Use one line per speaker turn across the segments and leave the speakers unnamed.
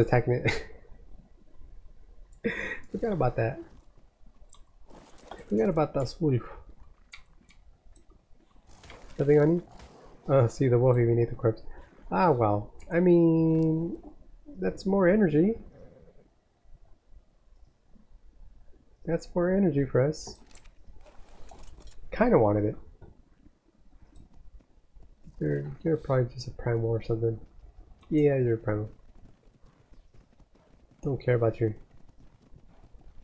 attacking it. Forgot about that. Forgot about that wolf. Nothing on you? Oh, see the wolf even ate the corpse. Ah, well. I mean, that's more energy. That's more energy for us. Kinda wanted it. You're, you're probably just a primal or something. Yeah, you're a primal. Don't care about you.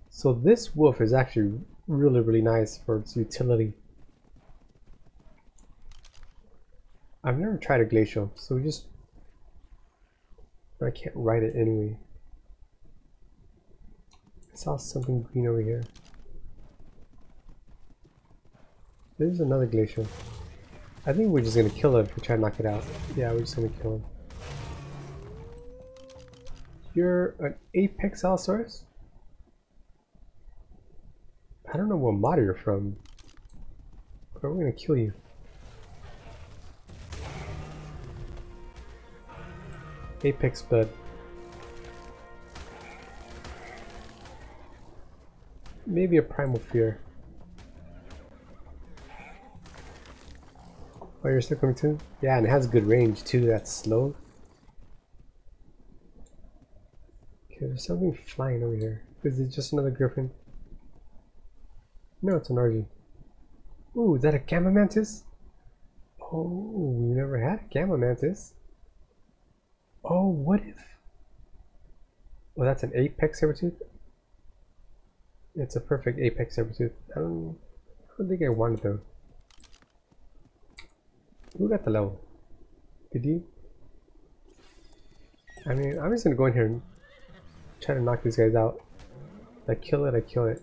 So this wolf is actually really, really nice for its utility. I've never tried a glacial, so we just... I can't ride it anyway. I saw something green over here. There's another glacial. I think we're just gonna kill it if we try to knock it out. Yeah, we're just gonna kill him. You're an apex allosaurus? I don't know what mod you're from. But we're gonna kill you. Apex bud. Maybe a primal fear. Oh, you're still coming too? Yeah, and it has good range too, that's slow. There's something flying over here. Is it just another griffin? No, it's an RG. Ooh, is that a gamma mantis? Oh, we never had a gamma mantis. Oh, what if? Oh, that's an apex saber-tooth? It's a perfect apex saber-tooth. I don't, I don't think I want it though. Who got the level? Did you? I mean, I'm just gonna go in here and try to knock these guys out. I kill it, I kill it.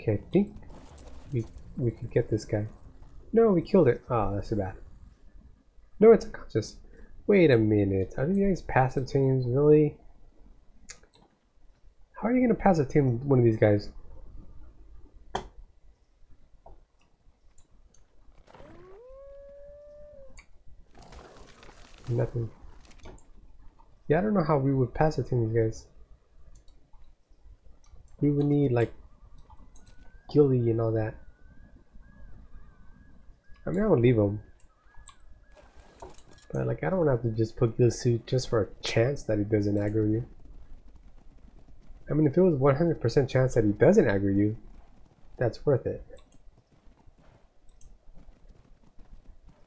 Okay, I think we we could get this guy. No, we killed it. Oh, that's too bad. No, it's unconscious. Wait a minute. Are these guys passive tames? Really? How are you gonna passive tame one of these guys? Nothing. Yeah, I don't know how we would pass it to these guys. We would need like Ghillie and all that. I mean, I would leave him. But like, I don't have to just put this suit just for a chance that he doesn't aggro you. I mean, if it was 100% chance that he doesn't aggro you, that's worth it.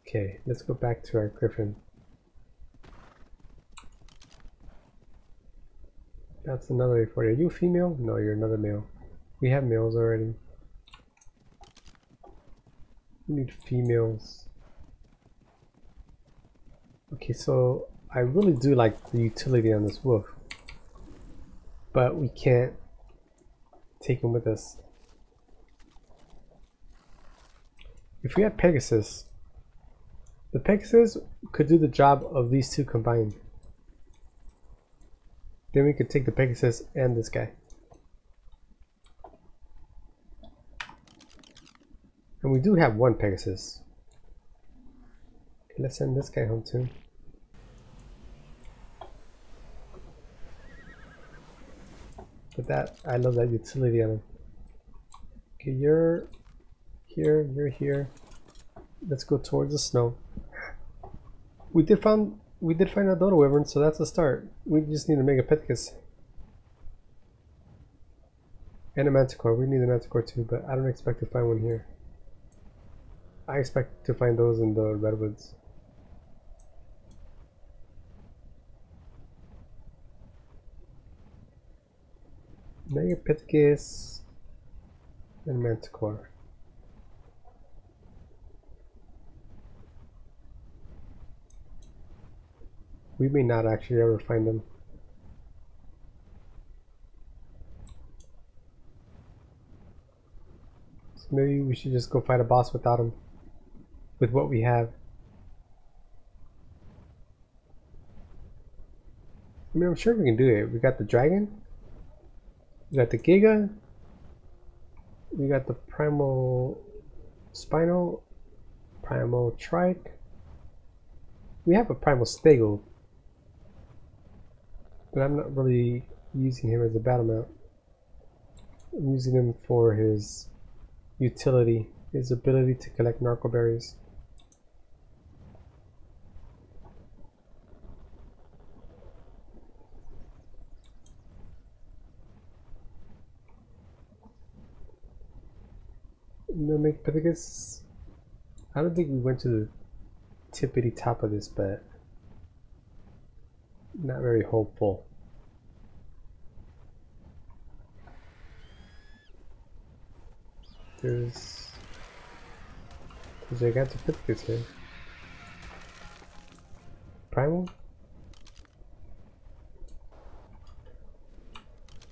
Okay, let's go back to our griffin. That's another report. Are you female? No, you're another male. We have males already. We need females. Okay, so I really do like the utility on this wolf. But we can't take him with us. If we had Pegasus, the Pegasus could do the job of these two combined. Then we could take the Pegasus and this guy. And we do have one Pegasus. Okay, let's send this guy home too. But that, I love that utility on him. Okay, you're here, you're here. Let's go towards the snow. We did find we did find a Dodo Wyvern, so that's a start. We just need a Megapithecus. And a Manticore. We need a Manticore too, but I don't expect to find one here. I expect to find those in the redwoods. Megapithecus and Manticore. We may not actually ever find them. So maybe we should just go fight a boss without him. With what we have. I mean, I'm sure we can do it. We got the dragon. We got the Giga. We got the Primal Spinal. Primal Trike. We have a Primal Stego, but I'm not really using him as a battle mount. I'm using him for his utility, his ability to collect narco berries. No, Megapithecus. I don't think we went to the tippity top of this, but not very hopeful. There's there's Gigantopithecus here. Primal?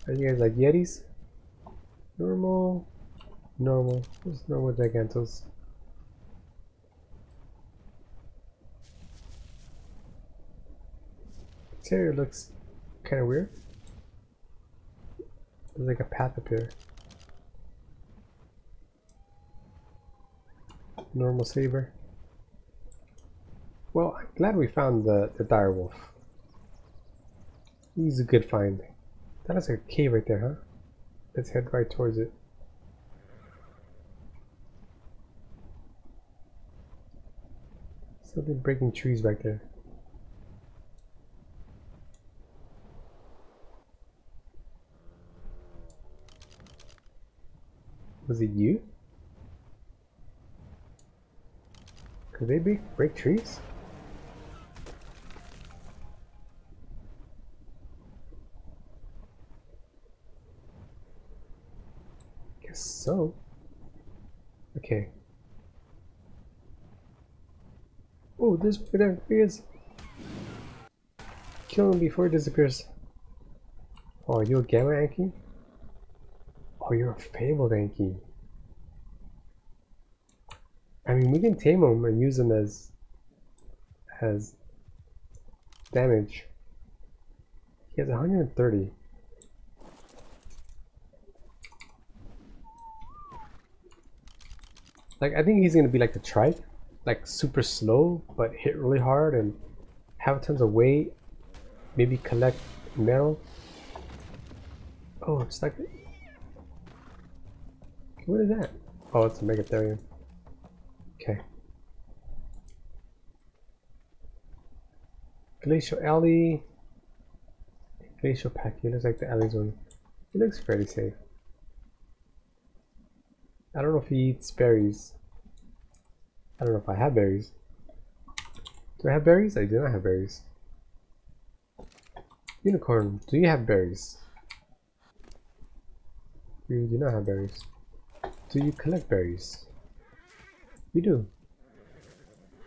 Are you guys like Yetis? Normal? Normal. Just normal Gigantos. Area looks kind of weird. There's like a path up here. Normal saber. Well, I'm glad we found the, the dire wolf. He's a good find. That is a cave right there, huh? Let's head right towards it. Something breaking trees back there. Was it you? Could they be break trees? Guess so. Okay. Oh, this he is. Kill him before he disappears. Oh, are you a gamma Anki? Oh, you're a fabled Anki. I mean, we can tame him and use him as as damage. He has 130. Like, I think he's gonna be like the trike, like super slow, but hit really hard and have tons of weight. Maybe collect metal. Oh, it's like what is that? Oh, it's a Megatherium. Okay. Glacial Alley. Glacial Pack. It looks like the alley's one. It looks fairly safe. I don't know if he eats berries. I don't know if I have berries. Do I have berries? I do not have berries. Unicorn, do you have berries? You do not have berries. Do you collect berries? You do.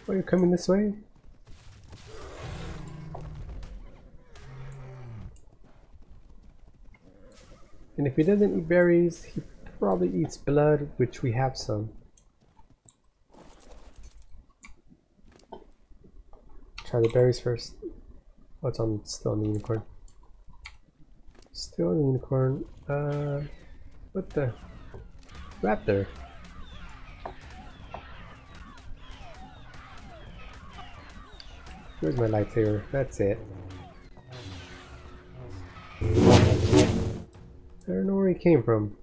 Oh, you're coming this way? And if he doesn't eat berries, he probably eats blood, which we have some. Try the berries first. Oh, it's on, still on the unicorn. Still on the unicorn. Uh, what the? Raptor. Where's my lightsaber? That's it. I don't know where he came from.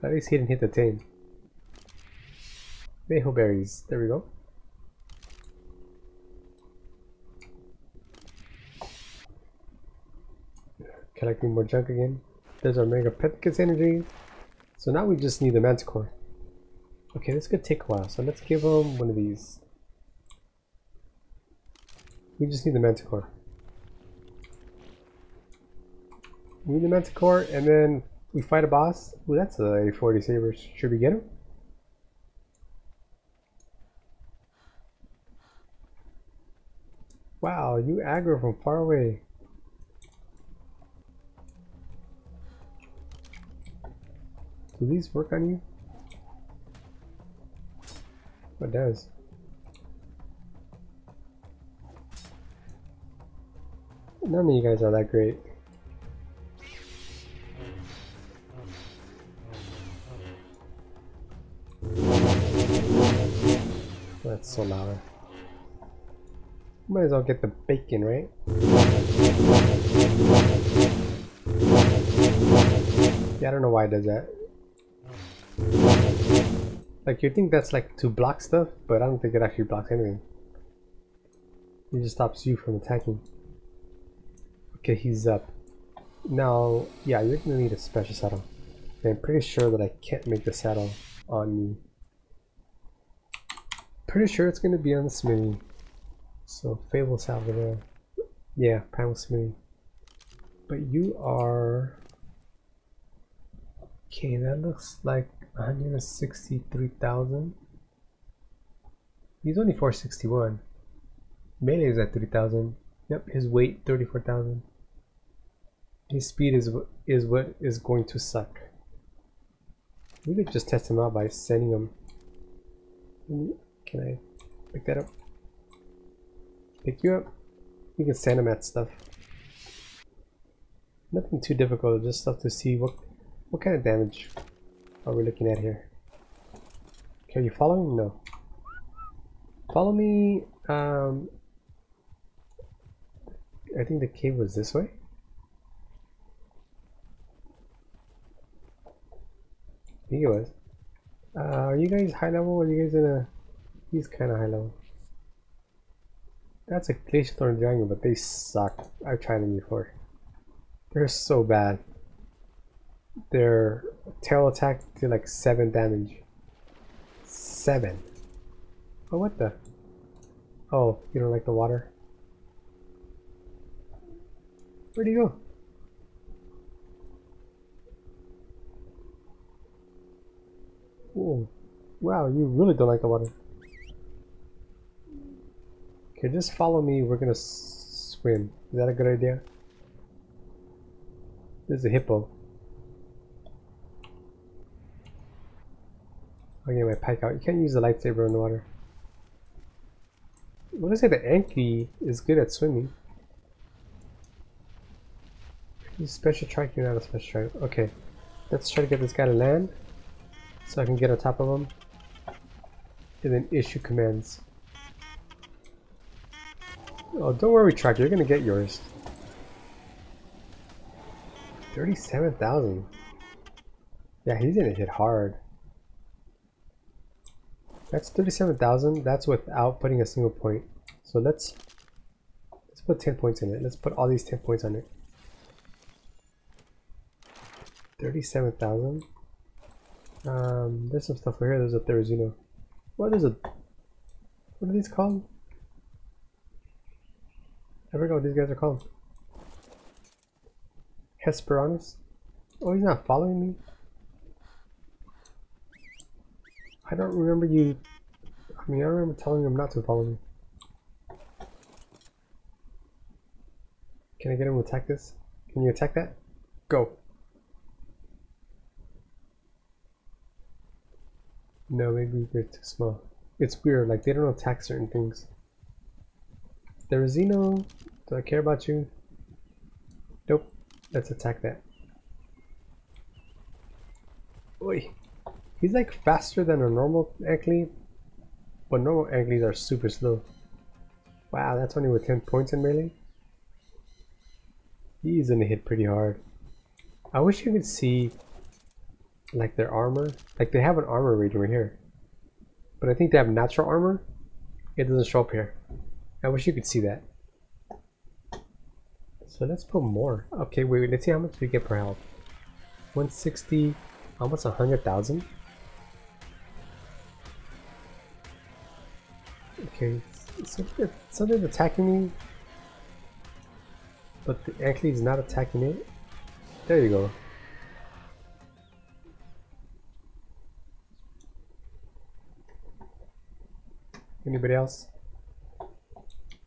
But at least he didn't hit the tame. Mejoberries. There we go. Collecting more junk again. There's our Mega Megapithecus energy. So now we just need the Manticore. Okay, this could take a while, so let's give him one of these. We just need the Manticore. We need the Manticore, and then we fight a boss. Ooh, that's a 40 Saber. Should we get him? Wow, you aggro from far away. Do these work on you? Oh, it does. None of you guys are that great. that's so loud. Might as well get the bacon, right? Yeah, I don't know why it does that. Like, you think that's like to block stuff, but I don't think it actually blocks anything. It just stops you from attacking. Okay, he's up. Now, yeah, you're gonna need a special saddle. I'm pretty sure that I can't make the saddle on me. Pretty sure it's gonna be on the smithy. So, Fable Salvador. Yeah, Primal Smithy. But you are... Okay, that looks like 163,000. He's only 461. Melee is at 3,000. Yep, his weight 34,000. His speed is is what is going to suck. We could just test him out by sending him. Can I pick that up? Pick you up. You can send him at stuff. Nothing too difficult, just stuff to see what what kind of damage are we looking at here. Okay, are you following? No. Follow me. Um, I think the cave was this way. I think it was. Uh, are you guys high level? Are you guys in a... He's kind of high level. That's a Glacial Thorn Dragon, but they suck. I've tried them before. They're so bad. Their tail attack to like 7 damage. 7. Oh, what the? Oh, you don't like the water? Where'd he go? Oh, wow, you really don't like the water. Okay, just follow me. We're gonna swim. Is that a good idea? There's a hippo. I'll get my pike out. You can't use the lightsaber in the water. I want to say the Anki is good at swimming. Special trike, you're not a special trike. Okay, let's try to get this guy to land so I can get on top of him and then issue commands. Oh, don't worry, Truck, you're gonna get yours. 37,000. Yeah, he's gonna hit hard. That's 37,000. That's without putting a single point. So let's let's put 10 points in it. Let's put all these 10 points on it. 37,000. Um, there's some stuff over here. There's a Therizino. What is it? What are these called? I forgot what these guys are called. Hesperornis? Oh, he's not following me? I don't remember you... I mean, I remember telling him not to follow me. Can I get him to attack this? Can you attack that? Go. No, maybe they're too small. It's weird, like they don't attack certain things. There's Therizino, do I care about you? Nope. Let's attack that. Oi. He's like faster than a normal Ankly, but normal Anklys are super slow. Wow, that's only with 10 points in melee. He's gonna hit pretty hard. I wish you could see like their armor. Like they have an armor rate over here. But I think they have natural armor. It doesn't show up here. I wish you could see that. So let's put more. Okay, wait, wait let's see how much we get per health. 160, almost 100,000. Okay, something's attacking me. But the Ankly is not attacking it. There you go. Anybody else?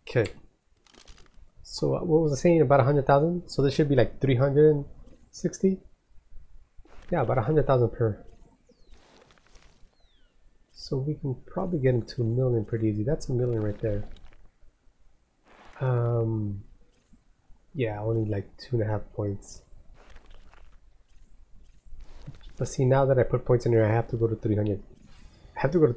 Okay. So uh, what was I saying about 100,000? So this should be like 360? Yeah, about 100,000 per. So we can probably get into a million pretty easy. That's a million right there. Um, yeah, only like two and a half points. But see, now that I put points in here, I have to go to 300. I have to go to